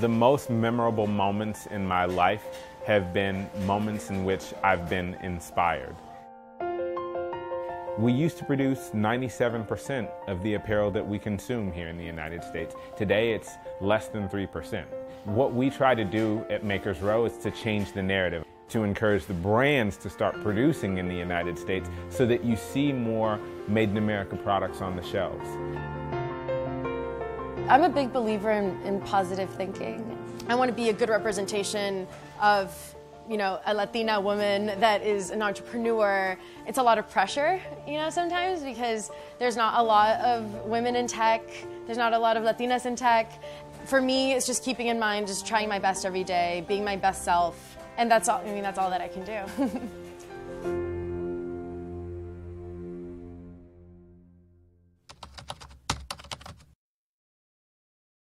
The most memorable moments in my life have been moments in which I've been inspired. We used to produce 97% of the apparel that we consume here in the United States. Today it's less than 3%. What we try to do at Maker's Row is to change the narrative, to encourage the brands to start producing in the United States so that you see more made in America products on the shelves. I'm a big believer in, in positive thinking. I want to be a good representation of you know, a Latina woman that is an entrepreneur, it's a lot of pressure, you know, sometimes because there's not a lot of women in tech, there's not a lot of Latinas in tech. For me, it's just keeping in mind, just trying my best every day, being my best self, and that's all, I mean, that's all that I can do.